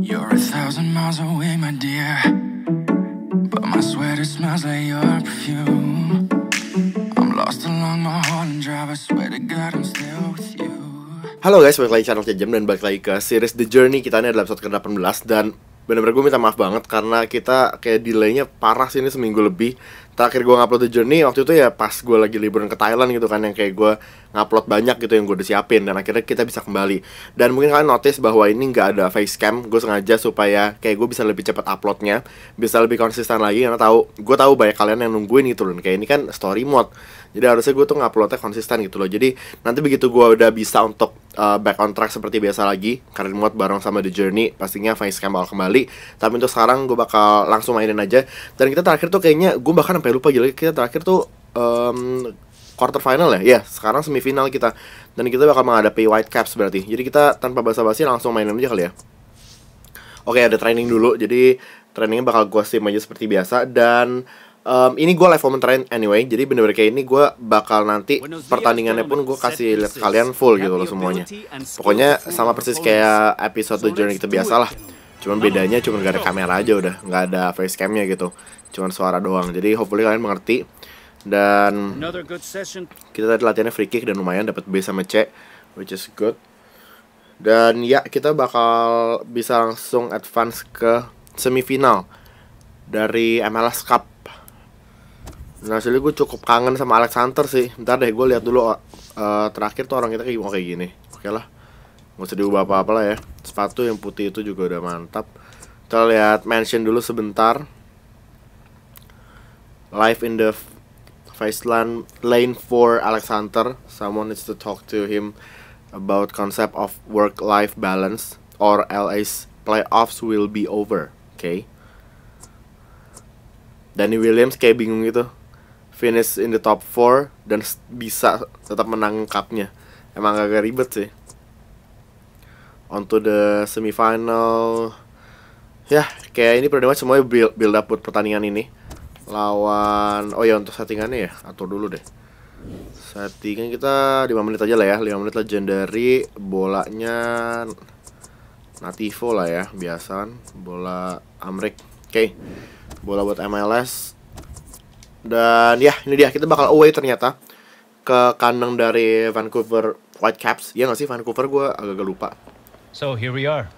You're a thousand miles away, my dear. But my sweater smells like your perfume. I'm lost along my Holland Drive. I swear to God, I'm still with you. Halo guys, balik lagi channel Jam dan balik lagi ke series The Journey Kita ini adalah episode ke-18 dan bener-bener gue minta maaf banget karena kita kayak delaynya parah sih ini seminggu lebih. Terakhir gue ngupload The Journey waktu itu ya pas gue lagi liburan ke Thailand gitu kan Yang kayak gue ngupload banyak gitu yang gue udah siapin Dan akhirnya kita bisa kembali. Dan mungkin kalian notice bahwa ini nggak ada facecam Gue sengaja supaya kayak gue bisa lebih cepat uploadnya Bisa lebih konsisten lagi karena tahu gue tahu banyak kalian yang nungguin gitu loh. Kayak ini kan story mode jadi harusnya gue tuh nguploadnya konsisten gitu loh. Jadi nanti begitu gue udah bisa untuk uh, back on track seperti biasa lagi Karen Mode bareng sama The Journey Pastinya facecam bakal kembali. Tapi untuk sekarang gue bakal langsung mainin aja. Dan kita terakhir tuh kayaknya gue bahkan sampai lupa gila Kita terakhir tuh um, quarter final ya? Ya sekarang semifinal kita. Dan kita bakal menghadapi White Caps berarti. Jadi kita tanpa basa-basi langsung mainin aja kali ya. Oke ada training dulu. Jadi trainingnya bakal gue sim aja seperti biasa. Dan Um, ini gue live commentary anyway, jadi bener-bener kayak ini gue bakal nanti pertandingannya pun gue kasih lihat kalian full gitu loh semuanya. Pokoknya sama persis kayak episode The Journey kita biasa lah. Cuman bedanya cuma gak ada kamera aja udah, nggak ada face camnya gitu. Cuman suara doang. Jadi hopefully kalian mengerti. Dan kita tadi latihannya free kick dan lumayan dapat B sama C, which is good. Dan ya kita bakal bisa langsung advance ke semifinal dari MLS Cup Nah, hasilnya gue cukup kangen sama Alexander sih. Bentar deh, gue lihat dulu uh, terakhir tuh orang kita kayak, kayak gini. Oke lah, nggak usah diubah apa-apa lah ya. Sepatu yang putih itu juga udah mantap. Kita lihat mention dulu sebentar. Live in the Faceland lane for Alexander. Someone needs to talk to him about concept of work-life balance or LA's playoffs will be over. Oke. Okay. Danny Williams kayak bingung gitu finish in the top 4 dan bisa tetap menang cupnya. Emang agak ribet sih. On to the semifinal. Ya kayak ini pretty much semuanya build, build up buat pertandingan ini. Lawan oh ya untuk settingannya ya atur dulu deh. Settingan kita 5 menit aja lah ya 5 menit legendary bolanya Nativo lah ya biasa bola Amrik. Oke okay. bola buat MLS dan ya ini dia kita bakal away ternyata ke kandang dari Vancouver Whitecaps. Ya nggak sih Vancouver gue agak-agak lupa. So here we are.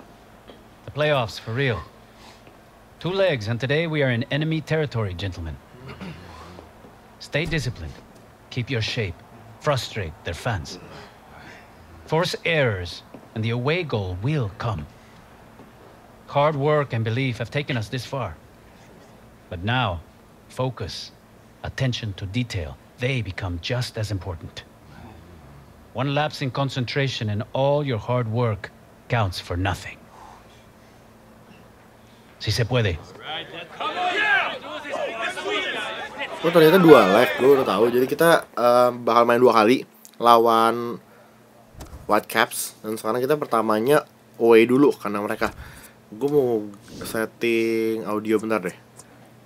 The playoffs for real. Two legs and today we are in enemy territory, gentlemen. Stay disciplined. Keep your shape. Frustrate their fans. Force errors and the away goal will come. Hard work and belief have taken us this far. But now, focus attention to detail, they become just as important. One lapse in concentration and all your hard work counts for nothing. Si se puede. Oh ternyata dua leg, gue udah tahu. Jadi kita uh, bakal main dua kali lawan White Caps dan sekarang kita pertamanya away dulu karena mereka. Gue mau setting audio bentar deh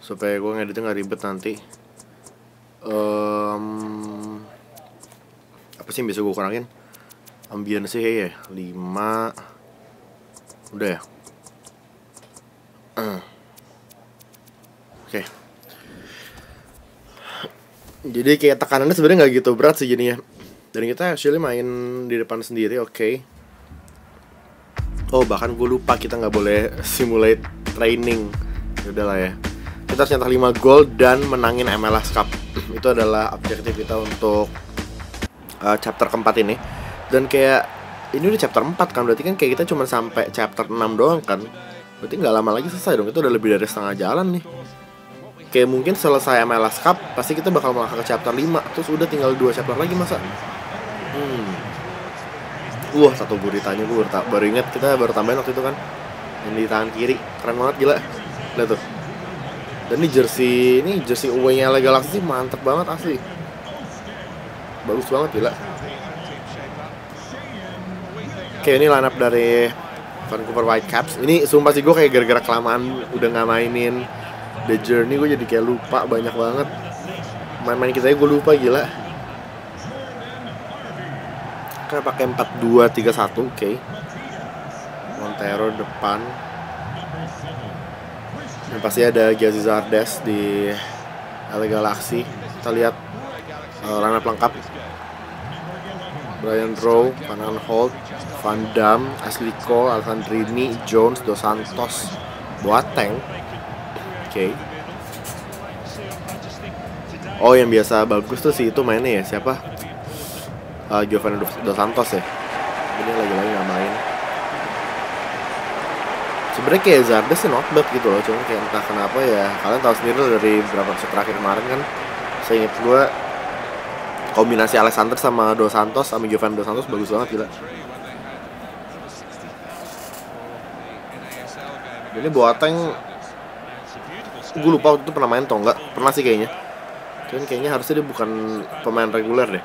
supaya gue ngeditnya nggak ribet nanti um, apa sih yang bisa gue kurangin? Ambience ya 5 udah ya? Uh. oke. Jadi kayak tekanannya sebenarnya nggak gitu berat sih jadinya. Dan kita actually main di depan sendiri oke. Oh bahkan gue lupa kita nggak boleh simulate training. Udah lah ya. Kita harus nyetak 5 gol dan menangin MLS Cup itu adalah objektif kita untuk uh, chapter keempat ini. Dan kayak ini udah chapter 4 kan berarti kan kayak kita cuma sampai chapter 6 doang kan. Berarti nggak lama lagi selesai dong itu udah lebih dari setengah jalan nih. Kayak mungkin selesai MLS Cup pasti kita bakal melangkah ke chapter 5 terus udah tinggal dua chapter lagi masa. Hmm. Wah satu guritanya gue baru, baru inget kita baru tambahin waktu itu kan. Yang di tangan kiri keren banget gila. Lihat tuh dan ini jersey ini jersey away-nya LA Galaxy mantep banget asli. Bagus banget gila. Oke ini line up dari Vancouver Whitecaps. Ini sumpah sih gue kayak gara-gara kelamaan udah nggak mainin The Journey gue jadi kayak lupa banyak banget. Main-main kita gue lupa gila. Kayak pakai 4-2-3-1 oke. Montero depan Dan pasti ada Giazi Zardes di LA Galaxy. Kita lihat uh, lineup lengkap. Brian Rowe, Van Aanholt, Van Dam, Ashley Cole, Alessandrini, Jones, Dos Santos, Boateng. Oke. Oh yang biasa bagus tuh sih itu mainnya ya siapa? Uh, Giovanni Dos Santos ya. Ini lagi-lagi nggak main. Sebenarnya kayak Zardes sih not bad gitu loh, cuma kayak entah kenapa ya kalian tahu sendiri dari beberapa episode terakhir kemarin kan. Saya ingat gue kombinasi Alexander sama Dos Santos sama Giovanni Dos Santos bagus banget gila. Ini Boateng gue lupa waktu itu pernah main atau enggak pernah sih kayaknya. Cuman kayaknya harusnya dia bukan pemain reguler deh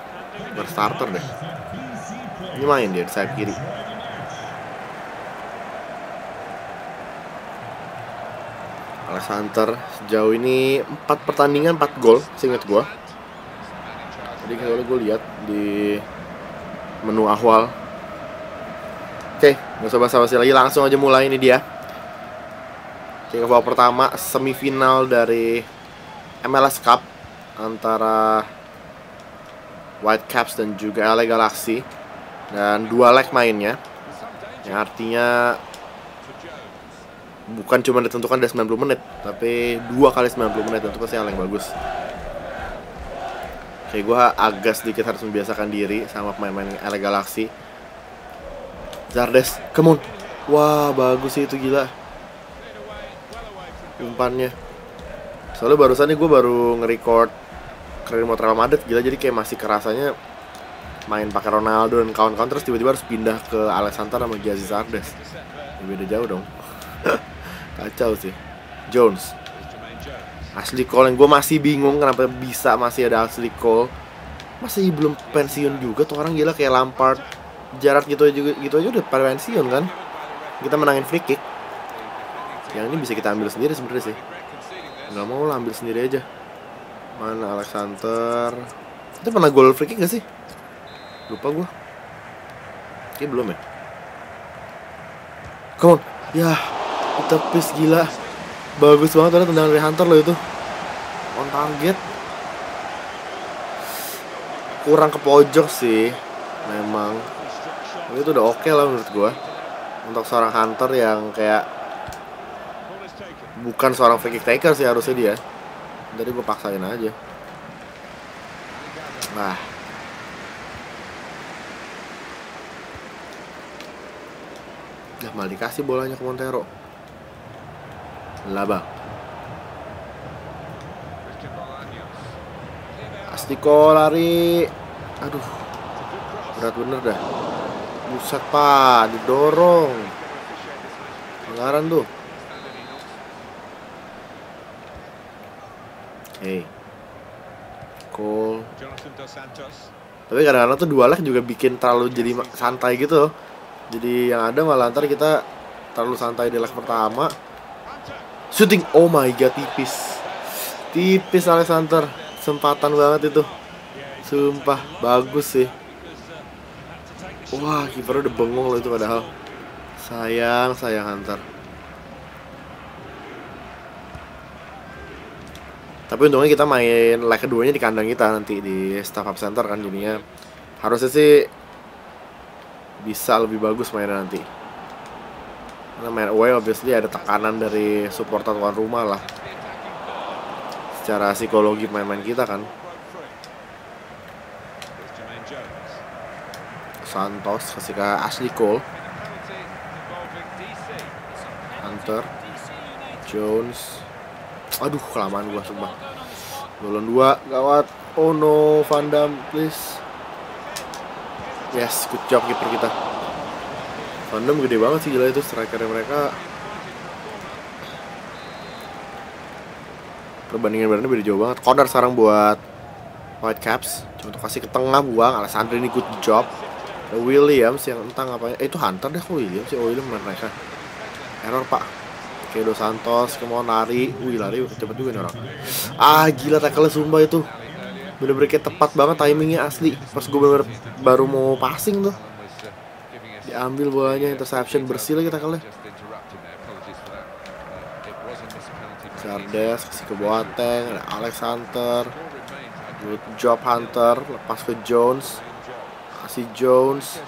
bukan starter deh. Ini main dia di sayap kiri Alexander sejauh ini 4 pertandingan 4 gol seingat gue jadi kalau gue lihat di menu awal oke nggak usah basa-basi lagi langsung aja mulai ini dia. Ke babak pertama semifinal dari MLS Cup antara Whitecaps dan juga LA Galaxy. Dan dua leg mainnya. Yang artinya bukan cuma ditentukan dari 90 menit tapi dua kali 90 menit itu pasti hal yang bagus. Oke, gue agak sedikit harus membiasakan diri sama pemain-pemain LA Galaxy. Zardes, come on. Wah, bagus sih itu gila. Umpannya. Soalnya barusan nih gue baru nge-record kredit motor Madrid gila. Jadi kayak masih kerasanya main pakai Ronaldo dan kawan-kawan terus tiba-tiba harus pindah ke Alexander sama Giazi Zardes. Beda jauh dong kacau sih. Jones. Ashley Cole yang gue masih bingung kenapa bisa masih ada Ashley Cole. Masih belum pensiun juga tuh orang gila kayak Lampard. Jarak gitu aja gitu aja udah pensiun kan? Kita menangin free kick. Yang ini bisa kita ambil sendiri sebenarnya sih. Nggak mau lah ambil sendiri aja. Mana Alexander? Itu pernah gol free kick gak sih? Lupa gue Kayaknya belum ya. Come on. Ya tepis gila. Bagus banget ada tendangan dari Hunter loh itu. On target. Kurang ke pojok sih memang. Tapi itu udah oke okay lah menurut gue untuk seorang Hunter yang kayak bukan seorang free taker sih harusnya dia. Jadi gue paksain aja. Nah. Udah malah dikasih bolanya ke Montero Laba. Astiko lari. Aduh. Berat bener dah. Buset pak. Didorong. Pelanggaran tuh. Hey Cole Tapi kadang-kadang tuh dua leg juga bikin terlalu jadi santai gitu. Jadi yang ada malah ntar kita terlalu santai di leg pertama Shooting, oh my god tipis. Tipis Alexander. Sempatan banget itu. Sumpah, bagus sih. Wah, kiper udah bengong loh itu padahal. Sayang, sayang Hunter. Tapi untungnya kita main leg keduanya di kandang kita nanti di Staff Up Center kan jadinya. Harusnya sih bisa lebih bagus mainnya nanti. Main away obviously ada tekanan dari supporter tuan rumah lah. Secara psikologi main-main kita kan. Santos kasih ke Ashley Cole, Hunter, Jones, Aduh, kelamaan gua sumpah. Golon 2, gawat. Oh no, Van Dam, please. Yes, good job kiper kita. Van Dam gede banget sih gila itu strikernya mereka. Perbandingan badannya beda jauh banget. Corner sekarang buat Whitecaps. Cuma untuk kasih ke tengah buang. Alessandro ini good job. Ada Williams yang entah ngapain. Eh itu Hunter deh kok Williams sih. Oh Williams mereka. Error pak. Oke, Dos Santos, kemauan lari. Wih, lari cepet juga nih orang. Ah, gila tackle sumpah itu. Bener-bener kayak tepat banget timingnya asli. Pas gue bener baru mau passing tuh. Diambil bolanya, interception bersih lagi tackle-nya. Zardes kasih ke Boateng ada Alex Hunter good job Hunter. Lepas ke Jones. Kasih Jones.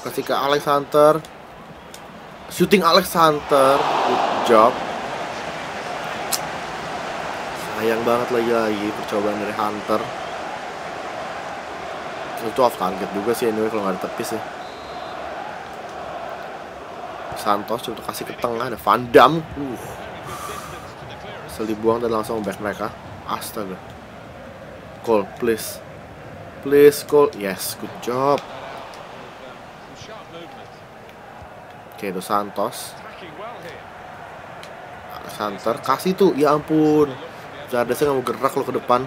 Kasih ke Alex Hunter. Shooting Alex Hunter. Good job. Sayang banget lagi-lagi percobaan dari Hunter itu off target juga sih anyway kalau nggak ada tepis ya Santos coba kasih ke tengah ada Van Dam uh. Dibuang dan langsung back mereka. Astaga. Cole please. Please Cole. Yes good job. Oke Dos Santos. Santer kasih tuh. Ya ampun. Zardesnya nggak mau gerak lo ke depan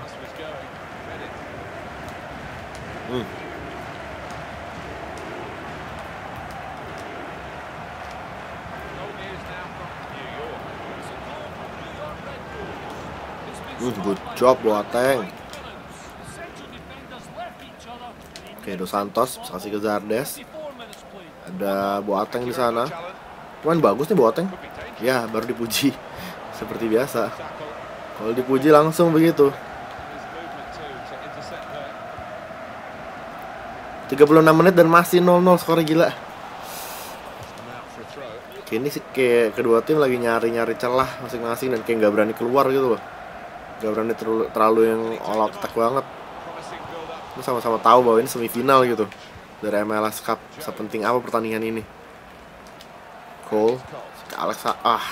Hmm, good job Boateng. Oke, Dos Santos kasih ke Zardes. Ada Boateng di sana. Cuman bagus nih Boateng. Ya, baru dipuji. Seperti biasa. Kalau dipuji langsung begitu. 36 menit dan masih 0-0 skor gila. Oke, ini sih kayak kedua tim lagi nyari-nyari celah masing-masing dan kayak nggak berani keluar gitu loh. Gak berani terlalu, terlalu yang out attack banget. Lu sama-sama tahu bahwa ini semifinal gitu dari MLS Cup. Sepenting apa pertandingan ini? Cole Alexa ah.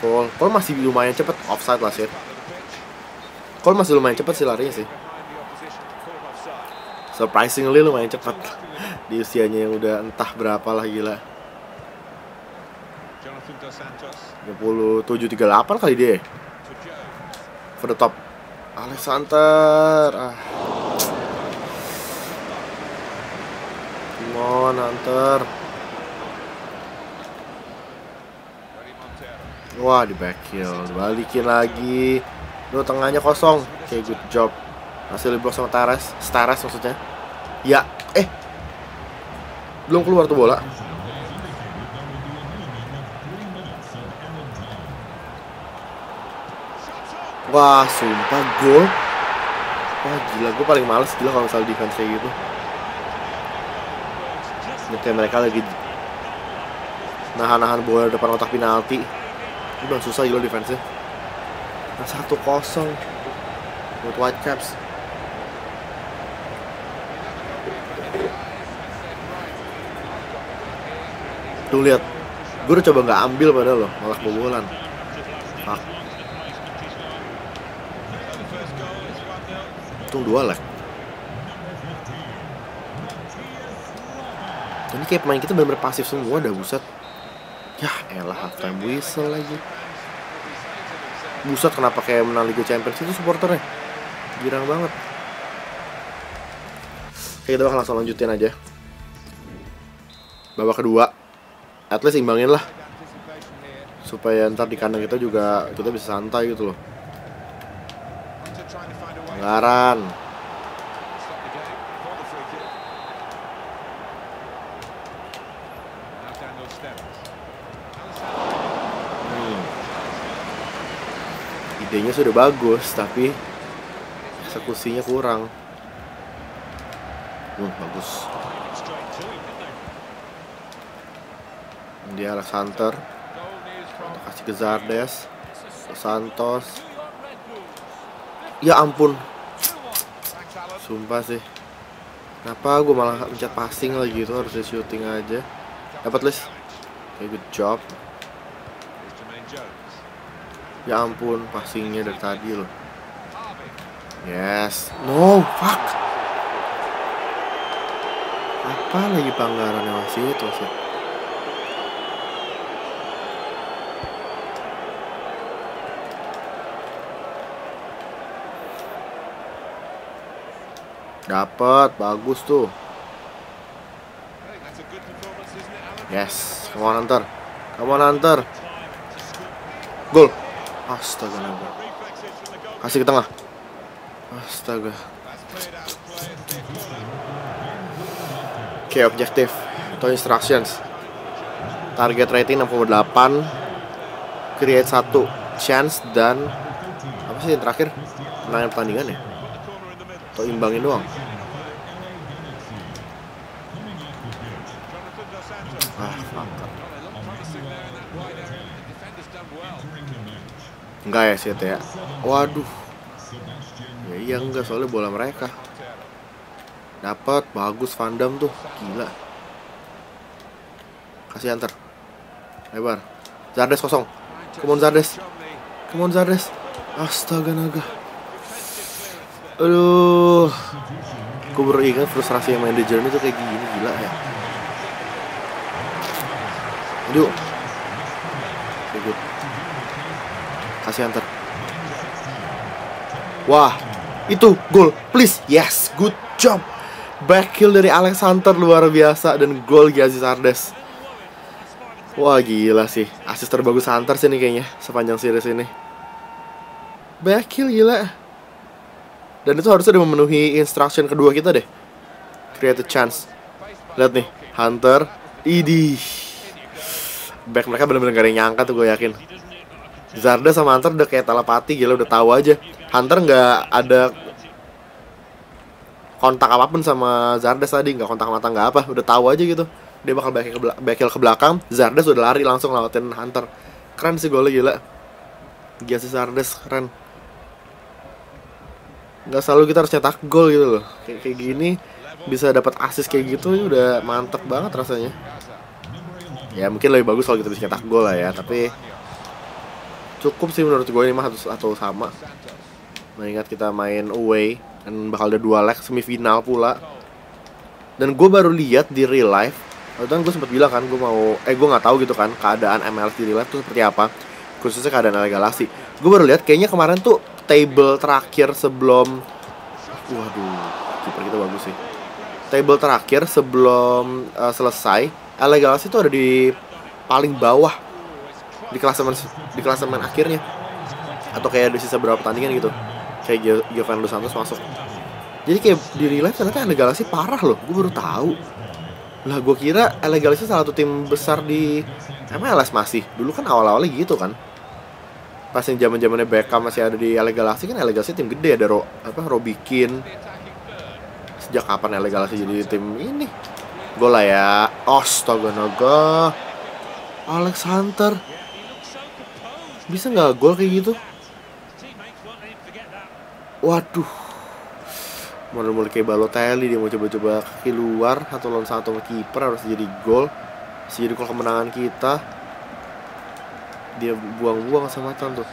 Cole. Cole masih lumayan cepet. Offside lah sih Cole masih lumayan cepet sih larinya sih surprisingly lumayan cepet di usianya yang udah entah berapa lah gila 37 38 kali dia. For the top. Alexander. Ah. Come on, Hunter. Wah, di back heel. Balikin lagi. Duh, tengahnya kosong. Oke, okay, good job. Masih diblok sama Tares. Stares maksudnya. Ya, eh. Belum keluar tuh bola. Wah, sumpah gol. Wah, gila. Gue paling males gila kalau misalnya defense kayak gitu. Ini mereka lagi nahan-nahan bola depan otak penalti. Ini udah susah gila defense-nya. Nah, satu kosong buat Whitecaps. Tuh lihat, gue udah coba nggak ambil padahal loh, malah kebobolan. Fuck. untung dua leg ini kayak pemain kita benar-benar pasif semua dah buset. Ya elah half time whistle lagi. Buset kenapa kayak menang Liga Champions itu supporternya? Girang banget. Kita bakal langsung lanjutin aja. Babak kedua at least imbangin lah supaya ntar di kandang kita juga kita bisa santai gitu loh Pelanggaran. Hmm. Idenya sudah bagus, tapi eksekusinya kurang. Hmm, bagus. Dia Alex Hunter. Kasih ke Zardes. Santos. Ya ampun, Sumpah sih. Kenapa gue malah mencet passing lagi itu harusnya shooting aja. Dapat list. Oke, good job. Ya ampun, passingnya dari tadi loh. Yes. No, fuck. Apa lagi pelanggarannya masih itu sih? Dapat, bagus tuh. Yes, come on Hunter. Come on Hunter. Gol. Astaga naga. Kasih ke tengah. Astaga. Oke, okay, objektif atau instructions. target rating 6,8 create satu chance dan apa sih yang terakhir menangin pertandingan ya atau imbangin doang. Ah enggak ya sih ya? Waduh. Ya iya enggak soalnya bola mereka. Dapat bagus Van Dam tuh. Gila. Kasih antar. Lebar. Zardes kosong. Come on Zardes. Come on Zardes. Astaga naga aduh. Gue baru ingat frustrasi yang main di Journey tuh kayak gini gila ya. Aduh good. kasih antar. Wah itu gol. Please. Yes good job. Back kill dari Alex Hunter luar biasa. Dan gol Giazi Sardes Wah gila sih. Asis terbagus Hunter sih nih kayaknya Sepanjang series ini. Back kill gila Dan itu harusnya udah memenuhi instruction kedua kita deh. Create a chance. Lihat nih Hunter Idi. Back mereka bener-bener gak ada yang nyangka tuh gue yakin. Zarda sama Hunter udah kayak telepati gila udah tahu aja. Hunter nggak ada kontak apa pun sama Zardes tadi nggak kontak mata nggak apa udah tahu aja gitu. Dia bakal back ke, back ke belakang. Zardes udah lari langsung lawatin Hunter. Keren sih golnya gila. Gila sih Zardes keren nggak selalu kita harus nyetak gol gitu loh. Kayak, kayak gini bisa dapat assist kayak gitu udah mantep banget rasanya. Ya mungkin lebih bagus kalau kita bisa nyetak gol lah ya tapi cukup sih menurut gue ini mah atau, atau sama. Mengingat kita main away dan bakal ada dua leg semifinal pula. Dan gue baru lihat di real life waktu kan gue sempat bilang kan gue mau eh gue nggak tahu gitu kan keadaan MLS di real life tuh seperti apa. Khususnya keadaan Galaxy. Gue baru lihat kayaknya kemarin tuh table terakhir sebelum waduh kiper kita bagus sih. Table terakhir sebelum eh, selesai LA tuh ada di paling bawah di klasemen di klasemen akhirnya. Atau kayak ada sisa berapa pertandingan gitu. Kayak Gio- Giovanni Dos Santos masuk. Jadi kayak di real life ternyata LA Galaxy parah loh. Gue baru tahu. Lah gue kira LA Galaxy salah satu tim besar di MLS masih. Dulu kan awal-awalnya gitu kan pas yang zaman zamannya Beckham masih ada di LA kan LA Galaxy tim gede ada Ro, apa Robikin. Sejak kapan LA jadi tim ini? Gue lah ya. Astaga naga Alex Hunter bisa nggak gol kayak gitu? Waduh. Model-model kayak Balotelli dia mau coba-coba kaki luar Atau lawan satu kiper harus jadi gol. Bisa jadi gol kemenangan kita Dia buang-buang kesempatan tuh.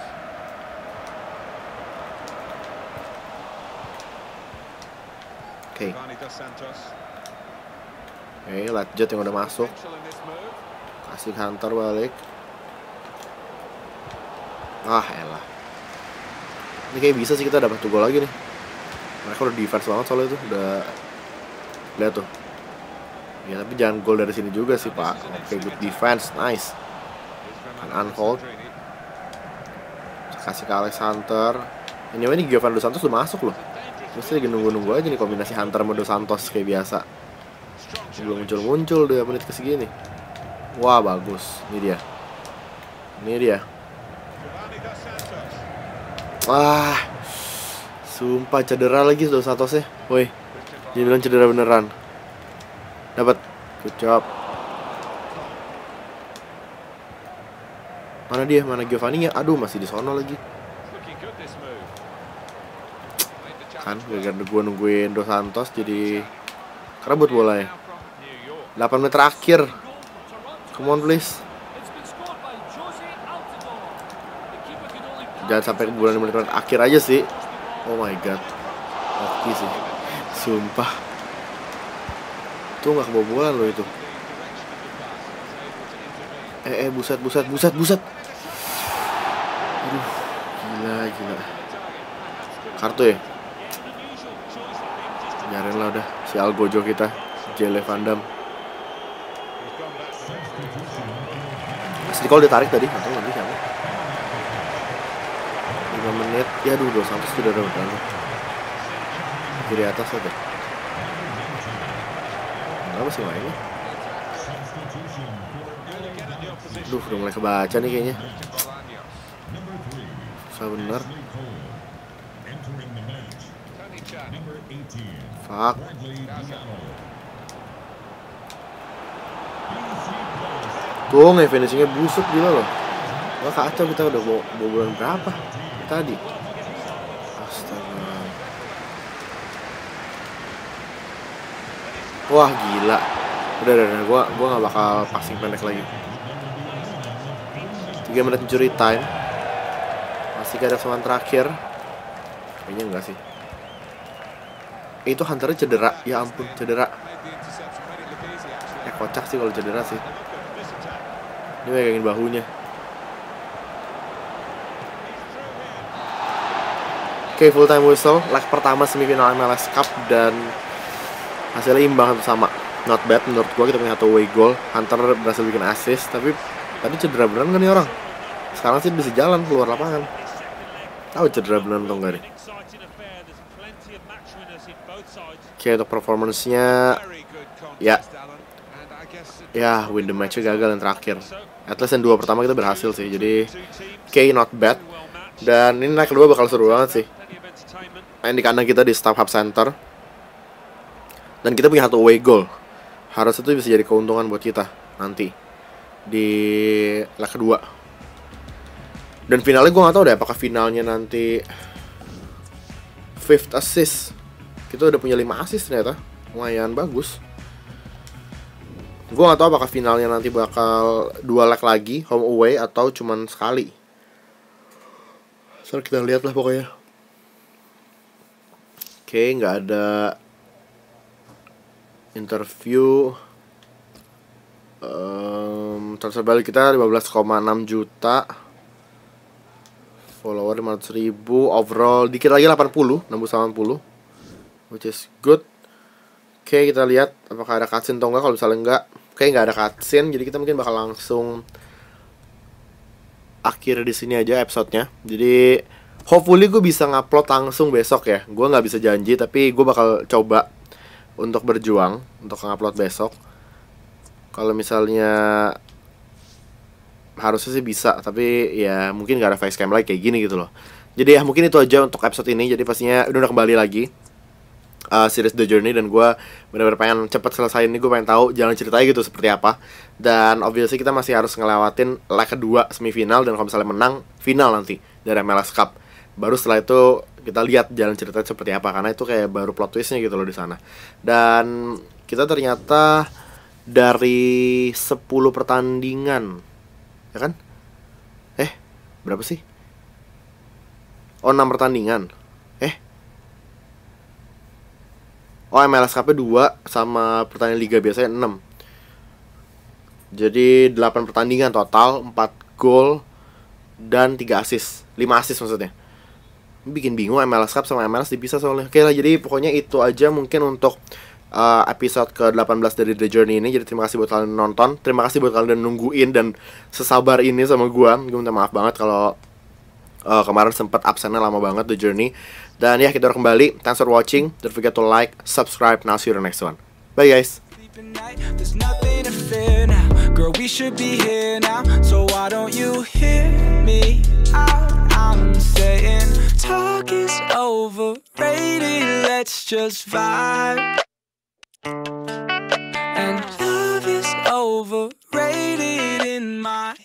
Oke. Oke Latjet yang udah masuk. Kasih Hunter balik. Ah elah. Ini kayak bisa sih kita dapat tuh gol lagi nih. Mereka udah defense banget soalnya tuh Udah Lihat tuh. Ya tapi jangan gol dari sini juga sih pak. Oke good defense Nice Kan unhold Kasih ke Alex Hunter Ini ini Giovanni Dos Santos udah masuk loh. Mesti lagi nunggu-nunggu aja nih kombinasi Hunter sama Dos Santos kayak biasa. Belum muncul-muncul udah menit ke segini. Wah bagus. Ini dia. Ini dia. Wah, sumpah cedera lagi Dos Santos ya. Woi, dia bilang cedera beneran. Dapat, good job. Mana dia? Mana Giovanni ya? Aduh, masih di sono lagi. Kan, gara-gara gue nungguin Dos Santos jadi kerebut bola ya. 8 menit terakhir. Come on please. jangan sampai bulan menit akhir aja sih oh my god oke sih sumpah tuh nggak kebobolan loh itu eh eh buset buset buset buset. Aduh gila gila. Kartu ya? Biarin lah udah si Algojo kita Jele Van Dam Asli kalau ditarik tadi atau lagi siapa. 5 menit ya aduh Dos Santos sudah ada berapa kiri atas ada Enggak masih main ya Duh, udah mulai kebaca nih kayaknya. Susah bener. Fuck. Tuh, nge finishingnya busuk gila loh. Wah kacau kita udah bawa, bulan berapa tadi? Astaga. Wah gila. Udah, udah, udah. Gua, gua gak bakal passing pendek lagi. 3 menit injury time. Masih gak ada kesempatan terakhir. Kayaknya enggak sih. Eh, itu hunternya cedera. Ya ampun, cedera. Eh kocak sih kalau cedera sih. Ini megangin bahunya. Oke, full time whistle, leg pertama semifinal MLS Cup dan hasilnya imbang sama. Not bad menurut gua kita punya satu away goal. Hunter berhasil bikin assist, tapi tadi cedera beneran kan nih orang? Sekarang sih bisa jalan keluar lapangan. Tahu cedera beneran atau enggak nih? Oke, untuk performance-nya ya ya win the match gagal yang terakhir. At least yang dua pertama kita berhasil sih. Jadi K not bad. Dan ini naik kedua bakal seru banget sih. Main di kandang kita di Staff Hub Center. Dan kita punya satu away goal. Harus itu bisa jadi keuntungan buat kita nanti di leg kedua. Dan finalnya gue gak tau deh apakah finalnya nanti fifth assist. Kita udah punya 5 assist ternyata. Lumayan bagus. Gue gak tau apakah finalnya nanti bakal dua leg lagi home away atau cuman sekali. So kita lihat lah pokoknya. Oke, nggak ada interview. Um, transfer balik kita 15,6 juta follower 500 ribu overall dikit lagi 80 nembus 80 which is good. Oke kita lihat apakah ada cutscene atau enggak. Kalau misalnya enggak oke nggak ada cutscene. Jadi kita mungkin bakal langsung akhir di sini aja episodenya. Jadi hopefully gue bisa ngupload langsung besok ya. Gue nggak bisa janji tapi gue bakal coba untuk berjuang untuk ngupload besok. Kalau misalnya harusnya sih bisa tapi ya mungkin gak ada facecam lagi kayak gini gitu loh. Jadi ya mungkin itu aja untuk episode ini jadi pastinya udah, udah kembali lagi uh, series The Journey dan gue benar-benar pengen cepet selesai ini gue pengen tahu jalan ceritanya gitu seperti apa. Dan obviously kita masih harus ngelewatin leg kedua semifinal dan kalau misalnya menang final nanti dari MLS Cup. Baru setelah itu kita lihat jalan ceritanya seperti apa karena itu kayak baru plot twistnya gitu loh di sana. Dan kita ternyata dari 10 pertandingan ya kan? Eh berapa sih? Oh 6 pertandingan. Eh. Oh MLS Cup 2 sama pertandingan Liga biasanya 6 jadi 8 pertandingan total 4 gol dan 3 assist. 5 assist maksudnya. Bikin bingung MLS Cup sama MLS dipisah soalnya. Oke lah jadi pokoknya itu aja mungkin untuk uh, episode ke-18 dari The Journey ini. Jadi terima kasih buat kalian nonton. Terima kasih buat kalian nungguin dan sesabar ini sama gua. Gue minta maaf banget kalau uh, kemarin sempat absennya lama banget The Journey. Dan ya kita kembali. Thanks for watching. Don't forget to like, subscribe. Now see you the next one. Bye guys. Girl, we should be here now. So why don't you hear me out? I'm saying talk is overrated. Let's just vibe. And love is overrated in my,